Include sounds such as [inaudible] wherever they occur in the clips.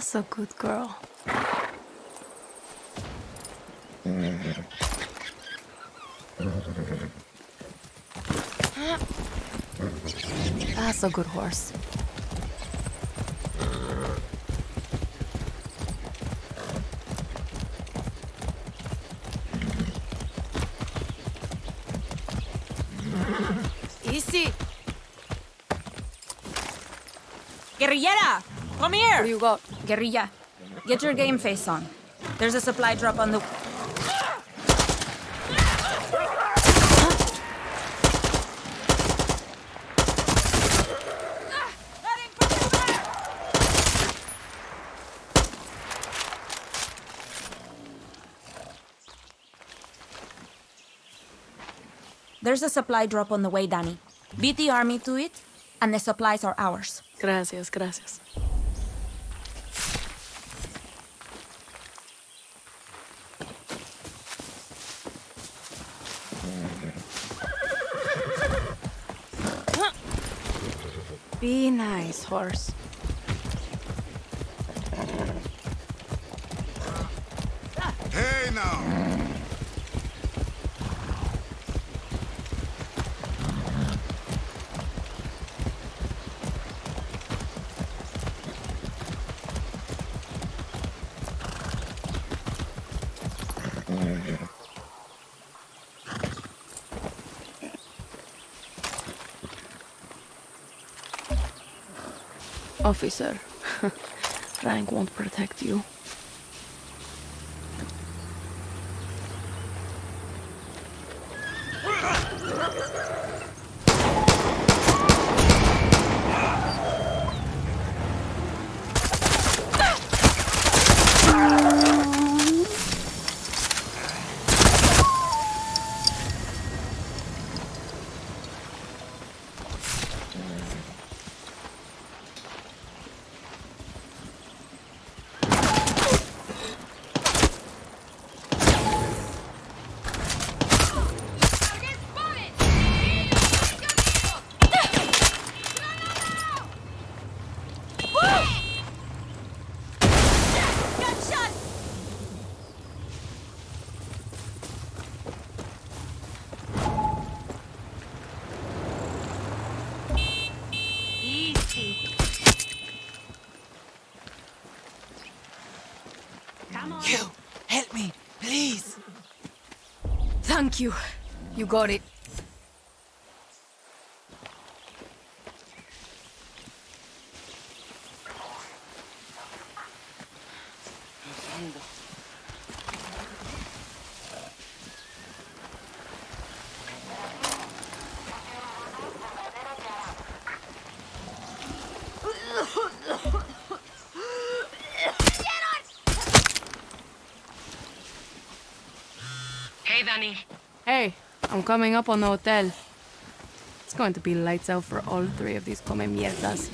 That's a good girl. That's a good horse. Easy. Guerrillera, come here. What do you got? Guerrilla, get your game face on. There's a supply drop on the. There's a supply drop on the way, Danny. Beat the army to it, and the supplies are ours. Gracias, gracias. Be nice, horse. Officer, [laughs] rank won't protect you. You, help me, please. Thank you. You got it. I'm coming up on the hotel. It's going to be lights out for all three of these come mierdas.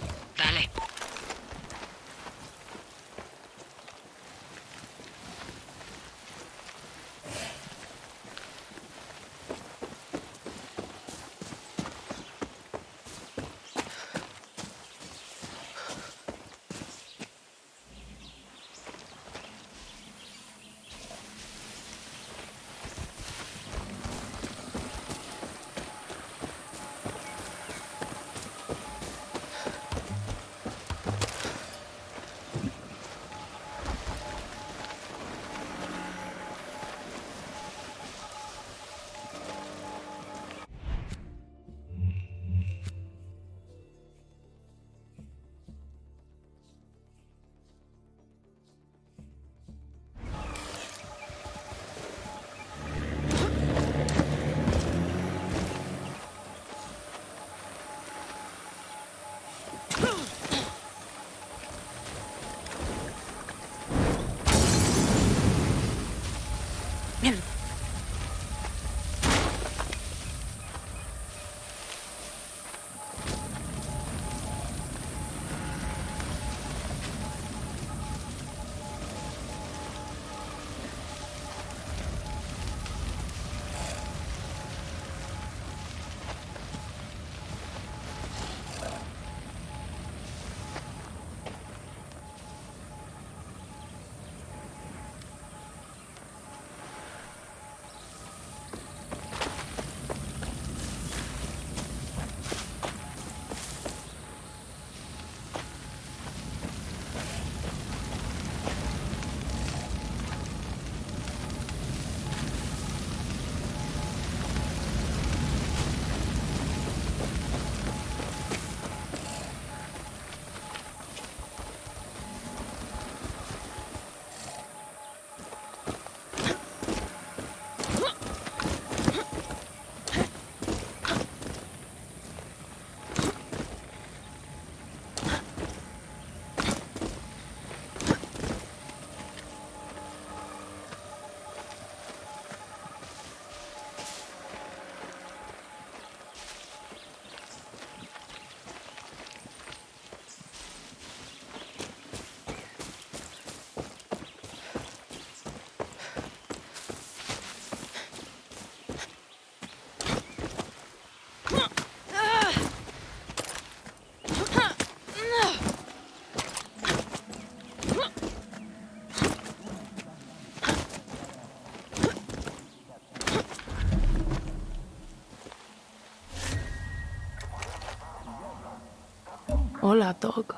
Hola, dog.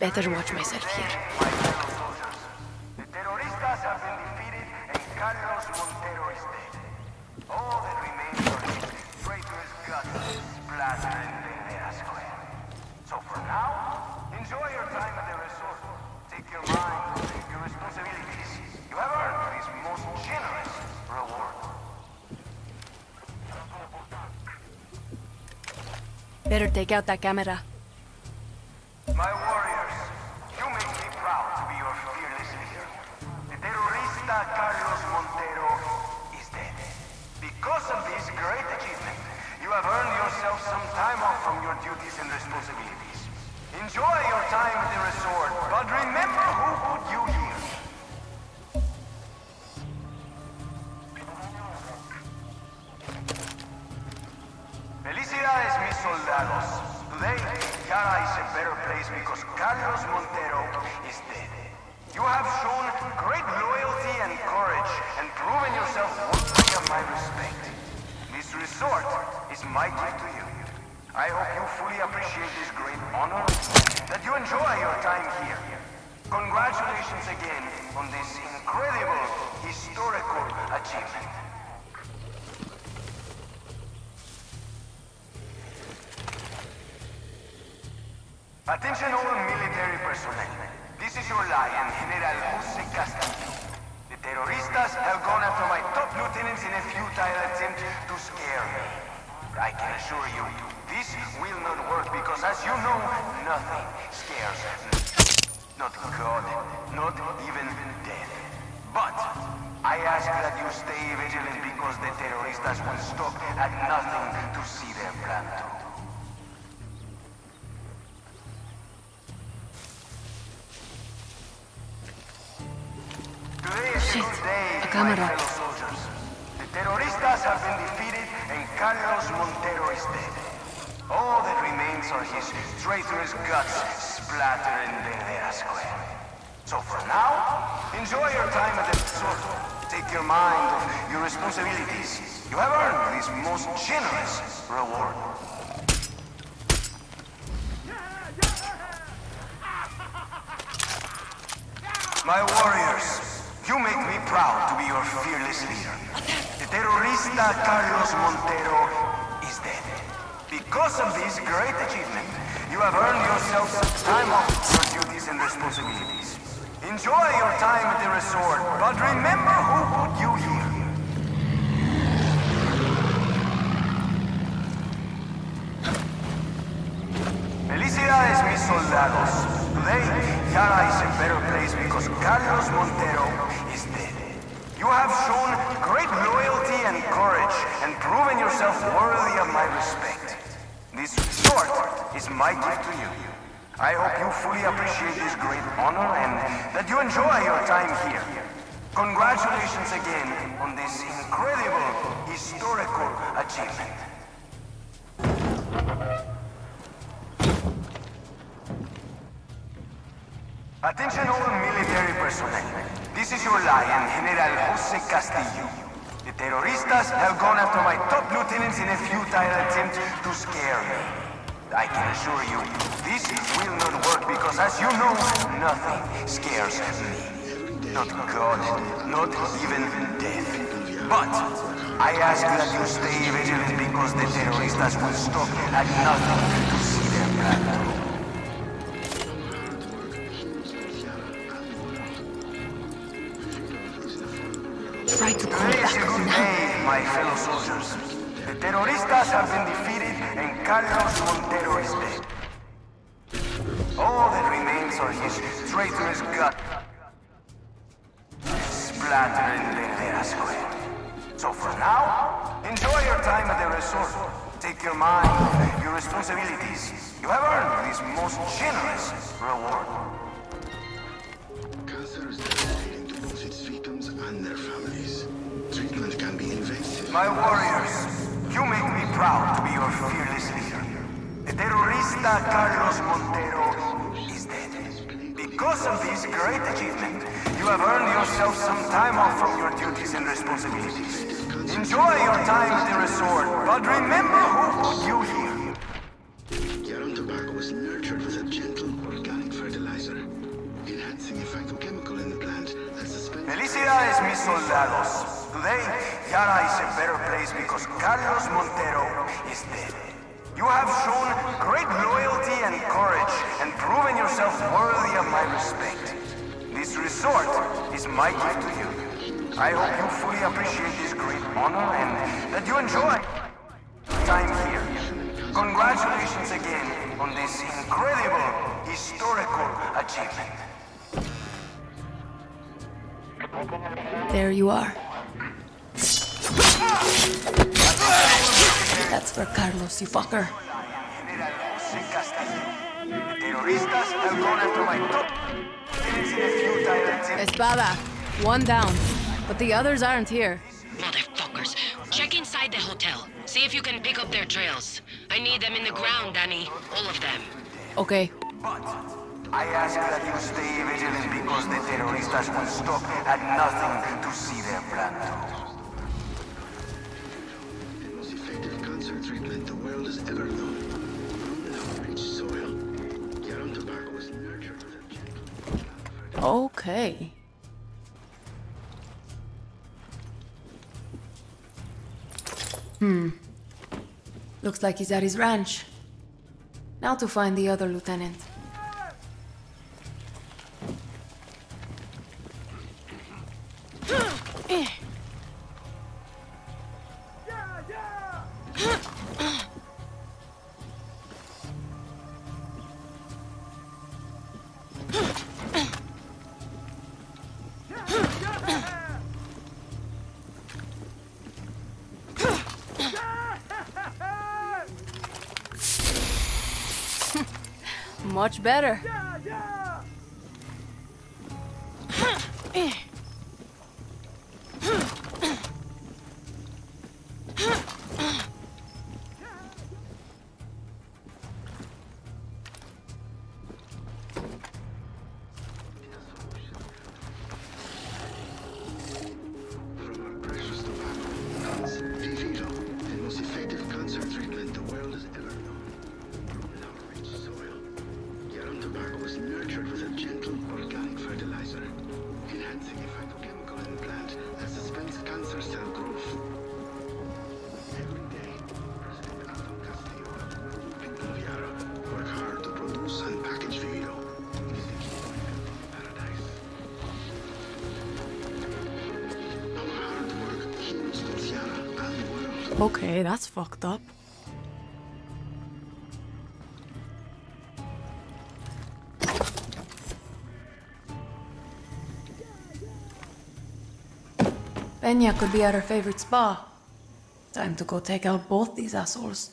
Better watch myself here. Enjoy your time at the resort. Take your mind, your responsibilities. You have earned this most generous reward. Better take out that camera. My warriors, you make me proud to be your fearless leader. The terrorista Carlos Montero is dead. Because of this great achievement, you have earned yourself some time off from your duties and responsibilities. Enjoy your time at the resort, but remember who put you here. Felicidades, mis soldados. Today, Yara is a better place because Carlos Montero is dead. You have shown great loyalty and courage and proven yourself worthy of my respect. This resort is my gift to you. I hope you fully appreciate this great honor, that you enjoy your time here. Congratulations again on this incredible historical achievement. Attention all military personnel. This is your lion, General Jose Castillo. The terroristas have gone after my top lieutenants in a futile attempt to scare me. I can assure you, this will not work because as you know, nothing scares. Not God, not even death. But I ask that you stay vigilant because the terroristas will stop at nothing to see their plan through. Today is a Shit, good day, a camera. The terroristas have been defeated and Carlos Montero is dead. All that remains are his traitorous guts splattered in Verdera Square. So for now, enjoy your time at the resort. Take your mind off your responsibilities. You have earned this most generous reward. My warriors, you make me proud to be your fearless leader. The terrorista Carlos Montero. Because of this great achievement, you have earned yourself some time off your duties and responsibilities. Enjoy your time at the resort, but remember who put you here. Felicidades, mis soldados. Today, Yara is a better place because Carlos Montero is dead. You have shown great loyalty and courage and proven yourself worthy of my respect. This resort is my gift to you. I hope you fully appreciate this great honor and that you enjoy your time here. Congratulations again on this incredible historical achievement. Attention all military personnel. This is your lion, General Jose Castillo. Terroristas have gone after my top lieutenants in a futile attempt to scare me. I can assure you, this will not work because as you know, nothing scares me. Not God, not even death. But I ask that you stay vigilant because the terroristas will stop at nothing to see their plan. Terroristas have been defeated and Carlos Montero is dead. All that remains are his traitorous gut splattered in Verdera Square. So for now, enjoy your time at the resort. Take your mind, your responsibilities. You have earned this most generous reward. Cancer is devastating to both its victims and their families. Treatment can be invasive. My warriors, You make me proud to be your fearless leader. The terrorista Carlos Montero is dead. Because of this great achievement, you have earned yourself some time off from your duties and responsibilities. Enjoy your time at the resort, but remember who put you here. Yaran tobacco is nurtured with a gentle organic fertilizer, enhancing a phytochemical in the plant that suspends... Felicidades, mis soldados. Today, Yara is a better place because Carlos Montero is dead. You have shown great loyalty and courage and proven yourself worthy of my respect. This resort is my gift to you. I hope you fully appreciate this great honor and that you enjoy time here. Congratulations again on this incredible historical achievement. There you are. That's for Carlos, you fucker. General Jose Castillo. The terroristas have gone after my top lieutenants in a futile attempt. Espada, one down. But the others aren't here. Motherfuckers. Check inside the hotel. See if you can pick up their trails. I need them in the ground, Danny. All of them. Okay, But I ask that you stay vigilant because the terroristas will stop at nothing to see their plan cancer treatment the world has ever known. Okay. Hmm. Looks like he's at his ranch. Now to find the other lieutenant. Better. Is nurtured with a gentle organic fertilizer, enhancing a phytochemical in the plant that suspends cancer cell growth. Every day, President the work hard to produce and package the the. Okay, that's fucked up. Benya could be at her favorite spa. Time to go take out both these assholes.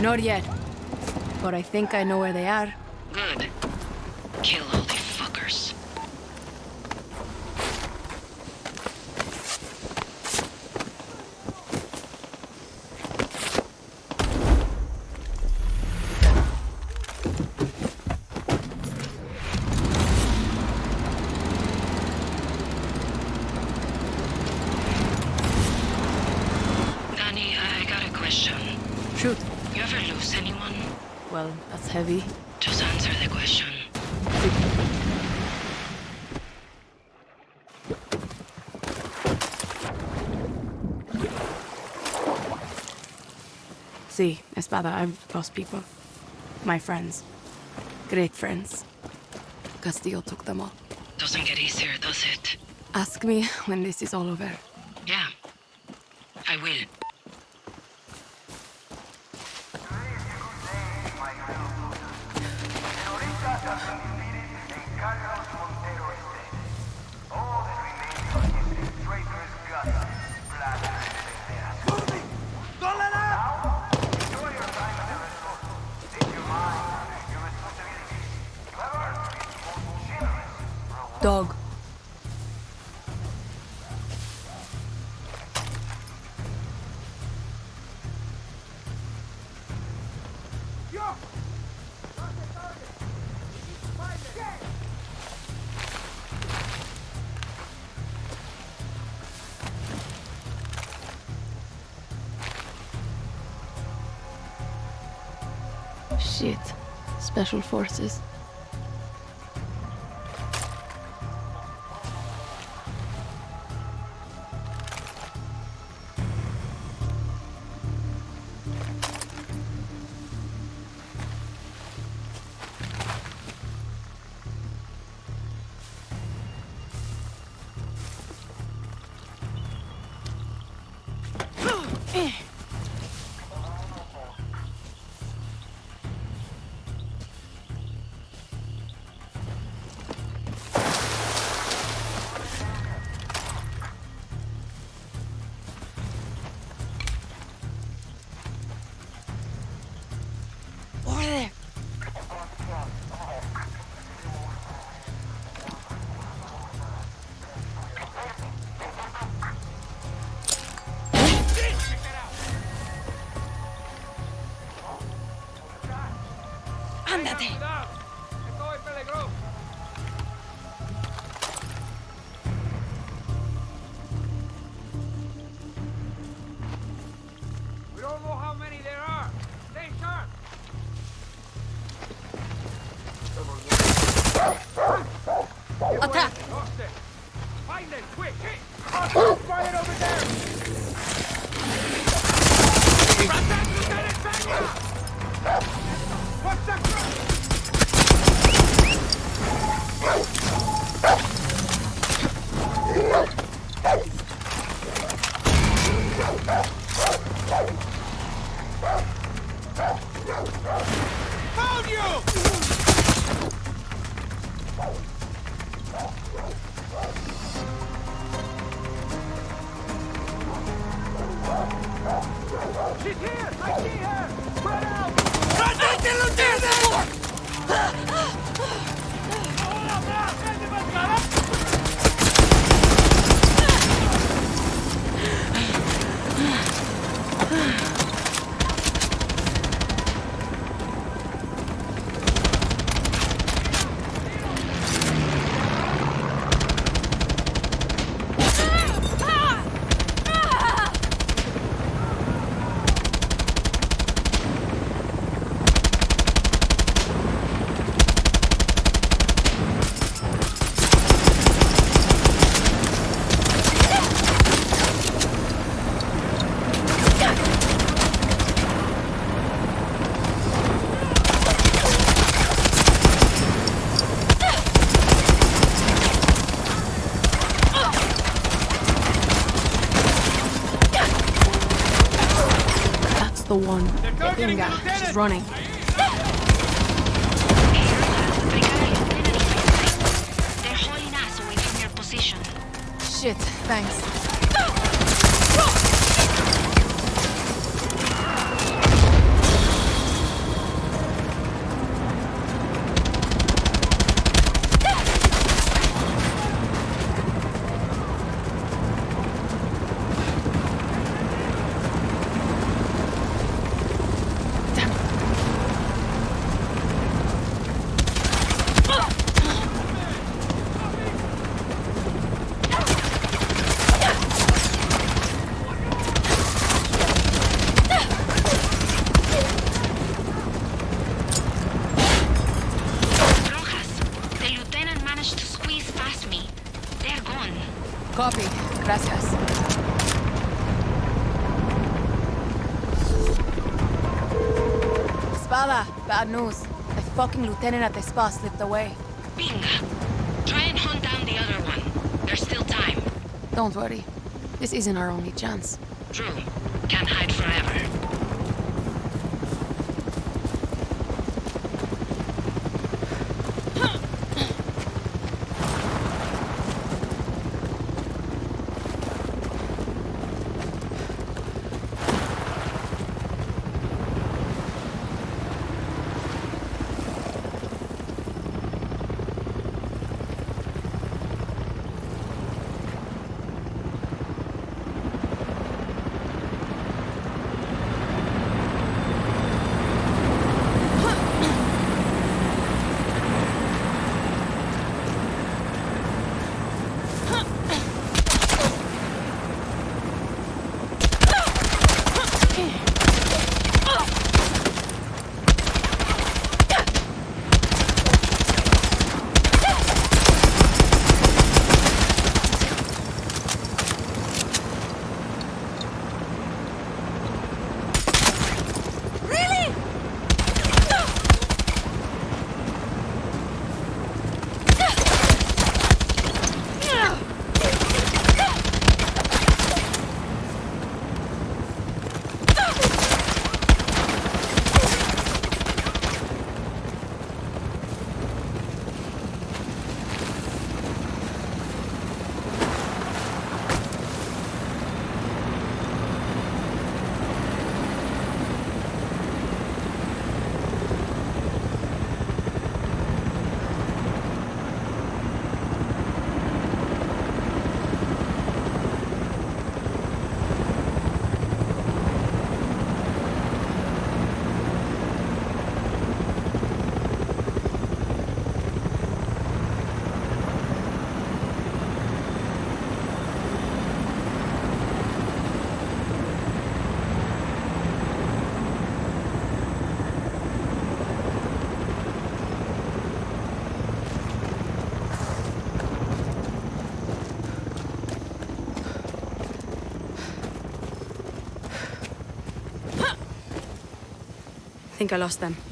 Not yet. But I think I know where they are. Good. Kill all the fuckers. Danny, I got a question. Shoot. You ever lose anyone? Well, that's heavy. Just answer the question. See, Espada, I've lost people. My friends. Great friends. Castillo took them all. Doesn't get easier, does it? Ask me when this is all over. Yeah. I will. Shit. Special forces. パンダで。Targeting the She's running. They're hauling us away from your position. Shit. Thanks. Lieutenant at the spa slipped away. Binga. Try and hunt down the other one. There's still time. Don't worry. This isn't our only chance. True. Can't hide forever. Think I lost them.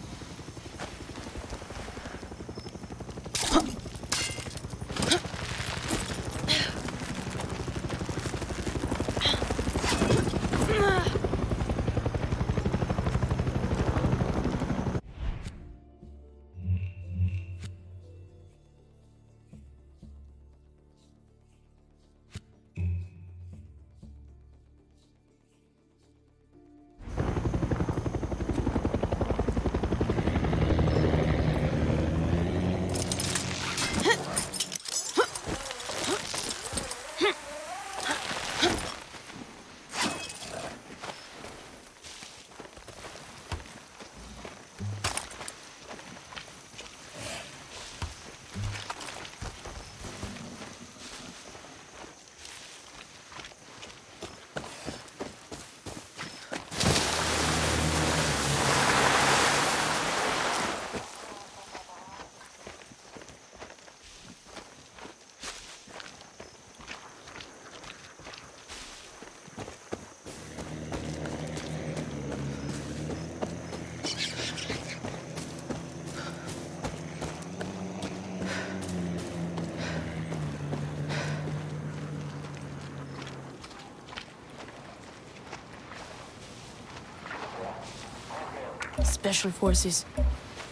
Special Forces.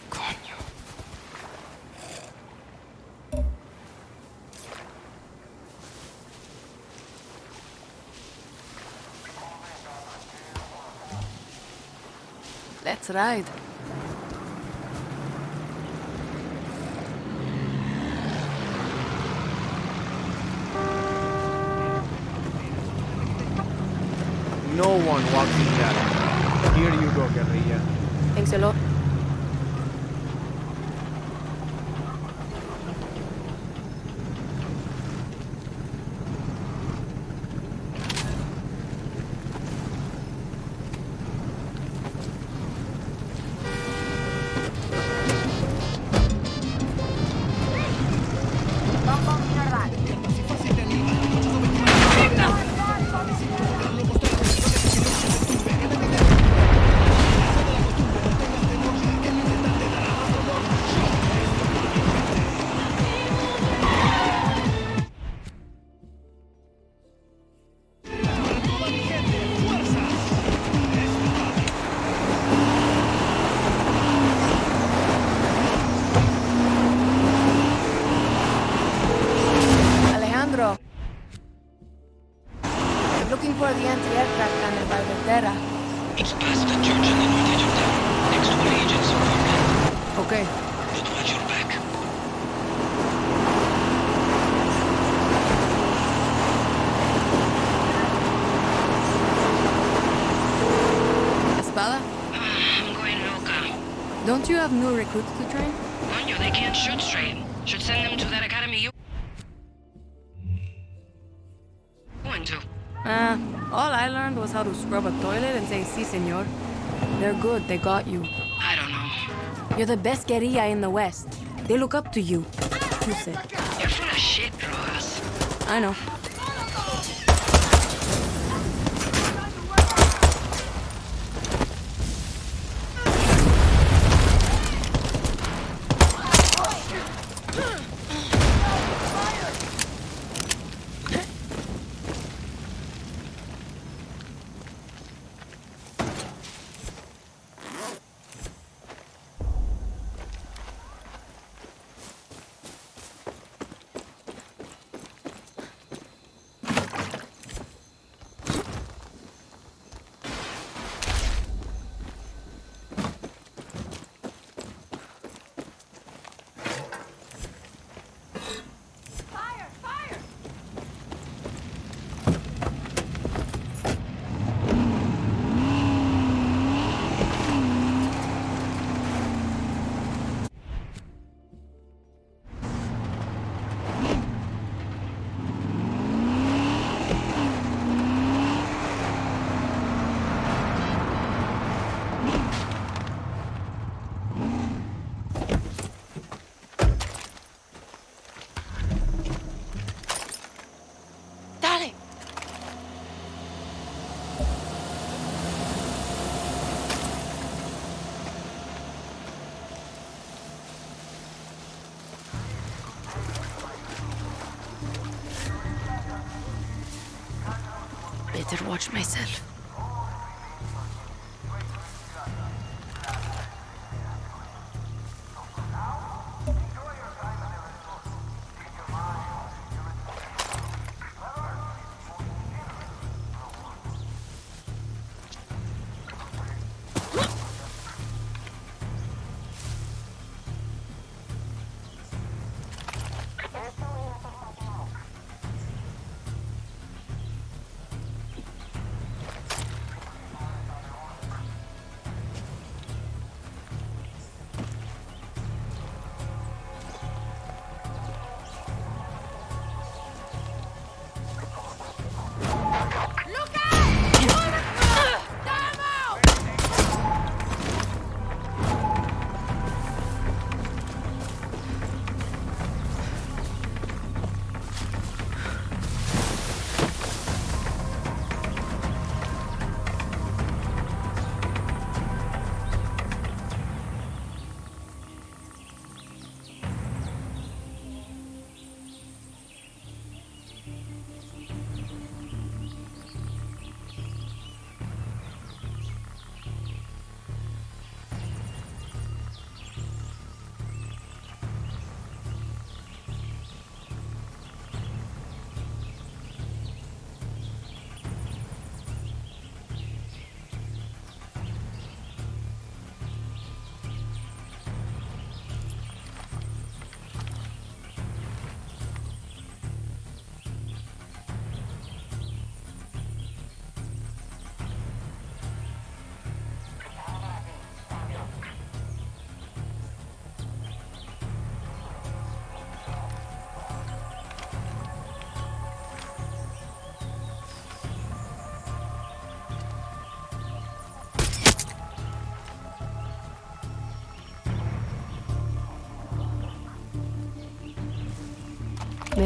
Coño. Let's ride. You have new recruits to train? Coño, they can't shoot straight. Should send them to that academy you went to. Uh, all I learned was how to scrub a toilet and say, si, senor. They're good, they got you. I don't know. You're the best guerrilla in the West. They look up to you. You said. You're full of shit, Rojas. I know. Watch myself.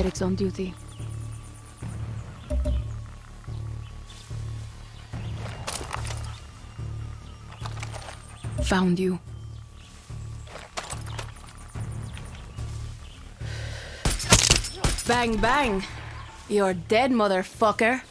Medic's on duty. Found you. Bang, bang. You're dead, motherfucker.